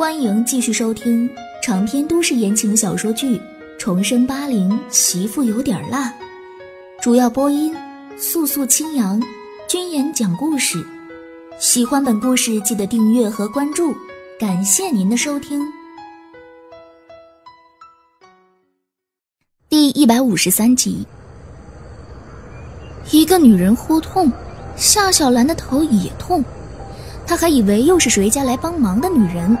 欢迎继续收听长篇都市言情小说剧《重生八零媳妇有点辣》，主要播音：素素清扬，君言讲故事。喜欢本故事，记得订阅和关注，感谢您的收听。第一百五十三集，一个女人呼痛，夏小兰的头也痛，她还以为又是谁家来帮忙的女人。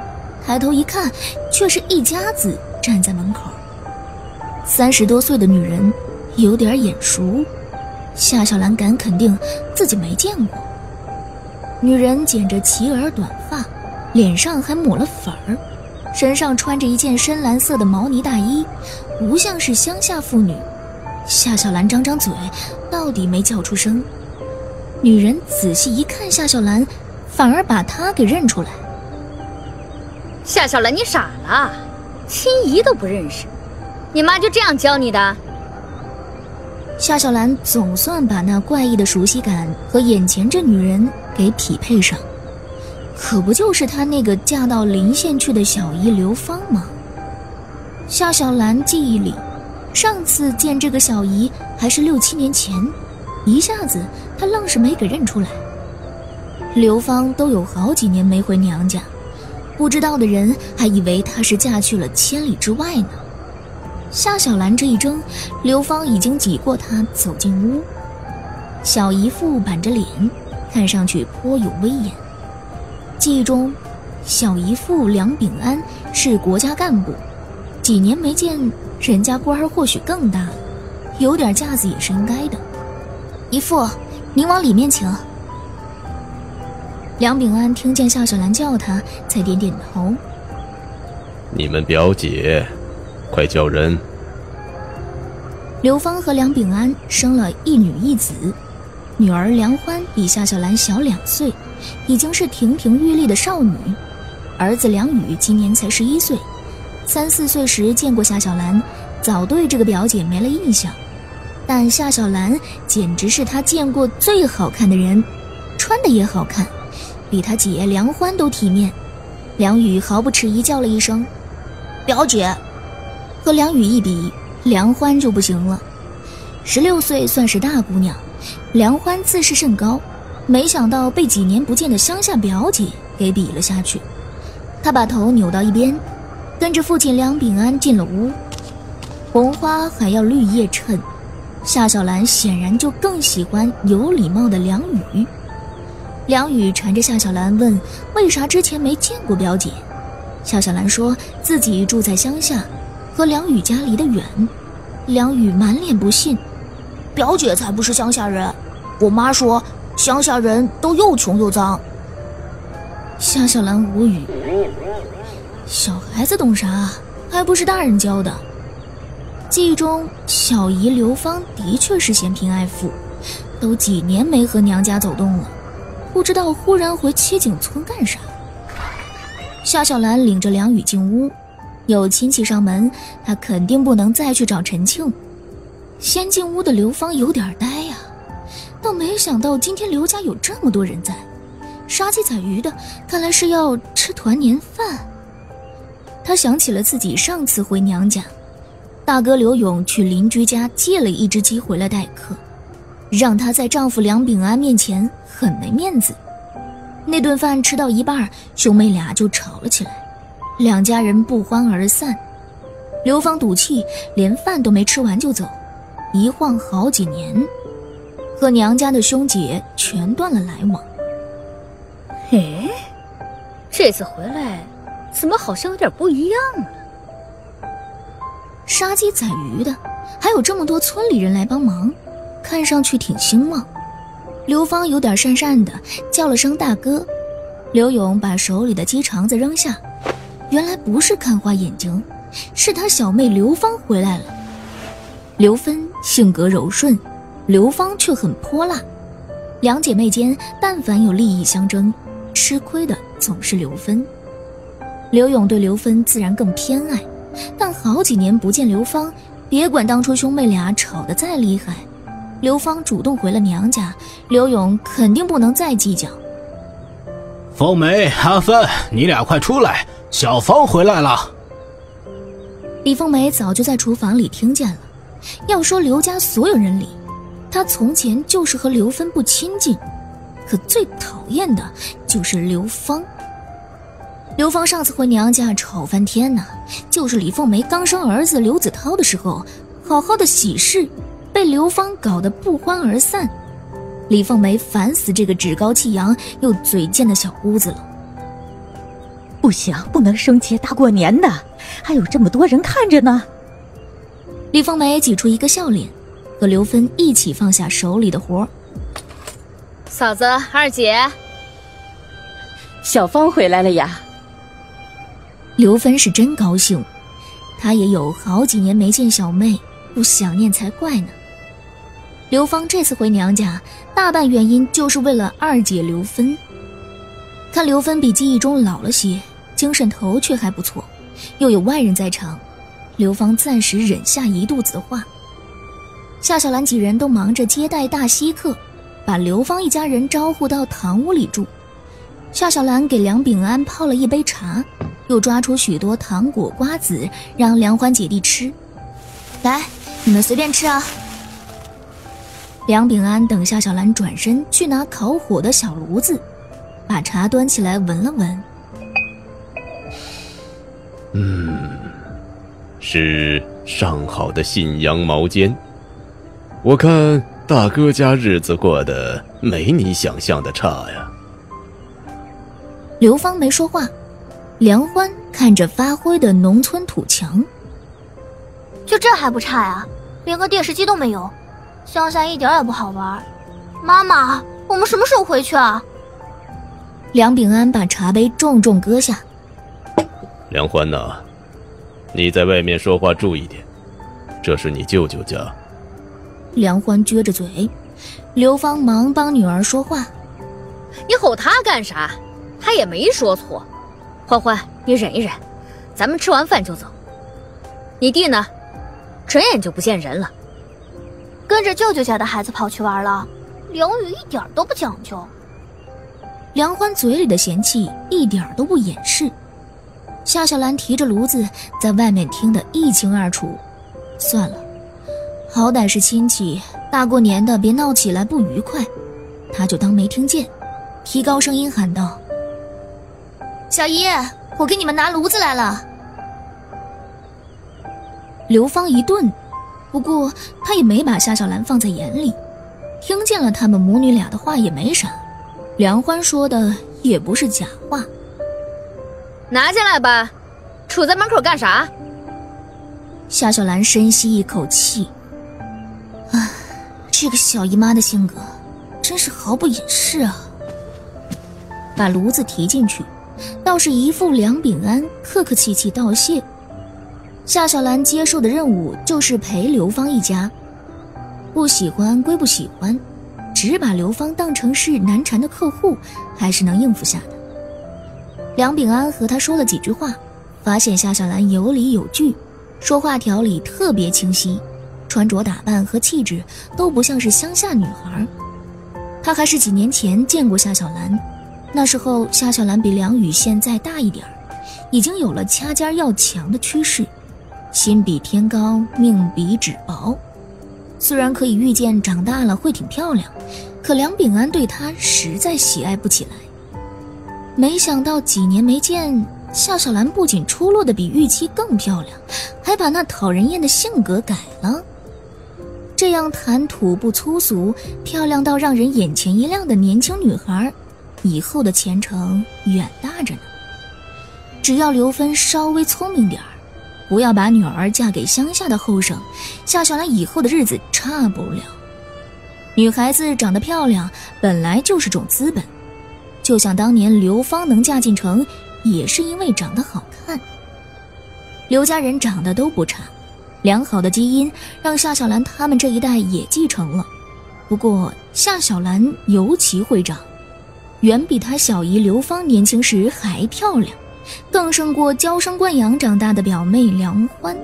抬头一看，却是一家子站在门口。三十多岁的女人，有点眼熟。夏小兰敢肯定自己没见过。女人剪着齐耳短发，脸上还抹了粉儿，身上穿着一件深蓝色的毛呢大衣，不像是乡下妇女。夏小兰张张嘴，到底没叫出声。女人仔细一看夏小兰，反而把她给认出来。夏小兰，你傻了，亲姨都不认识，你妈就这样教你的？夏小兰总算把那怪异的熟悉感和眼前这女人给匹配上，可不就是她那个嫁到临县去的小姨刘芳吗？夏小兰记忆里，上次见这个小姨还是六七年前，一下子她愣是没给认出来。刘芳都有好几年没回娘家。不知道的人还以为她是嫁去了千里之外呢。夏小兰这一怔，刘芳已经挤过她走进屋。小姨父板着脸，看上去颇有威严。记忆中，小姨父梁炳安是国家干部，几年没见，人家官儿或许更大了，有点架子也是应该的。姨父，您往里面请。梁炳安听见夏小兰叫他，才点点头。你们表姐，快叫人。刘芳和梁炳安生了一女一子，女儿梁欢比夏小兰小两岁，已经是亭亭玉立的少女；儿子梁宇今年才十一岁，三四岁时见过夏小兰，早对这个表姐没了印象。但夏小兰简直是他见过最好看的人，穿的也好看。比他姐梁欢都体面，梁宇毫不迟疑叫了一声：“表姐。”和梁宇一比，梁欢就不行了。十六岁算是大姑娘，梁欢自视甚高，没想到被几年不见的乡下表姐给比了下去。他把头扭到一边，跟着父亲梁炳安进了屋。红花还要绿叶衬，夏小兰显然就更喜欢有礼貌的梁宇。梁宇缠着夏小兰问：“为啥之前没见过表姐？”夏小兰说自己住在乡下，和梁宇家离得远。梁宇满脸不信：“表姐才不是乡下人，我妈说乡下人都又穷又脏。”夏小兰无语：“小孩子懂啥？还不是大人教的。”记忆中，小姨刘芳的确是嫌贫爱富，都几年没和娘家走动了。不知道忽然回七景村干啥？夏小兰领着梁宇进屋，有亲戚上门，她肯定不能再去找陈庆。先进屋的刘芳有点呆呀，倒没想到今天刘家有这么多人在，杀鸡宰鱼的，看来是要吃团年饭。她想起了自己上次回娘家，大哥刘勇去邻居家借了一只鸡回来待客。让她在丈夫梁炳安面前很没面子。那顿饭吃到一半，兄妹俩就吵了起来，两家人不欢而散。刘芳赌气，连饭都没吃完就走，一晃好几年，和娘家的兄姐全断了来往。哎，这次回来，怎么好像有点不一样了？杀鸡宰鱼的，还有这么多村里人来帮忙。看上去挺兴旺，刘芳有点讪讪的叫了声大哥，刘勇把手里的鸡肠子扔下，原来不是看花眼睛，是他小妹刘芳回来了。刘芬性格柔顺，刘芳却很泼辣，两姐妹间但凡有利益相争，吃亏的总是刘芬。刘勇对刘芬自然更偏爱，但好几年不见刘芳，别管当初兄妹俩吵得再厉害。刘芳主动回了娘家，刘勇肯定不能再计较。凤梅、阿芬，你俩快出来，小芳回来了。李凤梅早就在厨房里听见了。要说刘家所有人里，她从前就是和刘芬不亲近，可最讨厌的就是刘芳。刘芳上次回娘家吵翻天呐，就是李凤梅刚生儿子刘子涛的时候，好好的喜事，被刘芳搞得不欢而散。李凤梅烦死这个趾高气扬又嘴贱的小姑子了。不行，不能生气，大过年的，还有这么多人看着呢。李凤梅挤出一个笑脸，和刘芬一起放下手里的活嫂子、二姐，小芳回来了呀。刘芬是真高兴，她也有好几年没见小妹，不想念才怪呢。刘芳这次回娘家，大半原因就是为了二姐刘芬。看刘芬比记忆中老了些，精神头却还不错，又有外人在场。刘芳暂时忍下一肚子的话。夏小兰几人都忙着接待大稀客，把刘芳一家人招呼到堂屋里住。夏小兰给梁炳安泡了一杯茶，又抓出许多糖果瓜子让梁欢姐弟吃。来，你们随便吃啊。梁秉安等夏小兰转身去拿烤火的小炉子，把茶端起来闻了闻。嗯。是上好的信阳毛尖，我看大哥家日子过得没你想象的差呀。刘芳没说话，梁欢看着发灰的农村土墙，就这还不差呀？连个电视机都没有，乡下一点也不好玩。妈妈，我们什么时候回去啊？梁秉安把茶杯重重搁下。梁欢呐。你在外面说话注意点，这是你舅舅家。梁欢撅着嘴，刘芳忙帮女儿说话：“你吼他干啥？他也没说错。欢欢，你忍一忍，咱们吃完饭就走。你弟呢？转眼就不见人了，跟着舅舅家的孩子跑去玩了。梁宇一点都不讲究。”梁欢嘴里的嫌弃一点都不掩饰。夏小兰提着炉子在外面听得一清二楚，算了，好歹是亲戚，大过年的别闹起来不愉快，她就当没听见，提高声音喊道：“小姨，我给你们拿炉子来了。”刘芳一顿，不过他也没把夏小兰放在眼里，听见了他们母女俩的话也没啥，梁欢说的也不是假话。拿进来吧，杵在门口干啥？夏小兰深吸一口气，唉，这个小姨妈的性格真是毫不掩饰啊。把炉子提进去，倒是一副梁秉安客客气气道谢。夏小兰接受的任务就是陪刘芳一家，不喜欢归不喜欢，只把刘芳当成是难缠的客户，还是能应付下的。梁秉安和他说了几句话，发现夏小兰有理有据，说话条理特别清晰，穿着打扮和气质都不像是乡下女孩。他还是几年前见过夏小兰，那时候夏小兰比梁宇现在大一点已经有了掐尖要强的趋势，心比天高，命比纸薄。虽然可以预见长大了会挺漂亮，可梁秉安对她实在喜爱不起来。没想到几年没见，夏小兰不仅出落的比预期更漂亮，还把那讨人厌的性格改了。这样谈吐不粗俗、漂亮到让人眼前一亮的年轻女孩，以后的前程远大着呢。只要刘芬稍微聪明点儿，不要把女儿嫁给乡下的后生，夏小兰以后的日子差不了。女孩子长得漂亮，本来就是种资本。就像当年刘芳能嫁进城，也是因为长得好看。刘家人长得都不差，良好的基因让夏小兰他们这一代也继承了。不过夏小兰尤其会长，远比她小姨刘芳年轻时还漂亮，更胜过娇生惯养长大的表妹梁欢。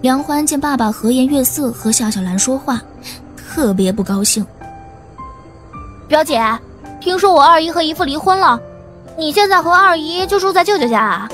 梁欢见爸爸和颜悦色和夏小兰说话，特别不高兴。表姐。听说我二姨和姨父离婚了，你现在和二姨就住在舅舅家啊？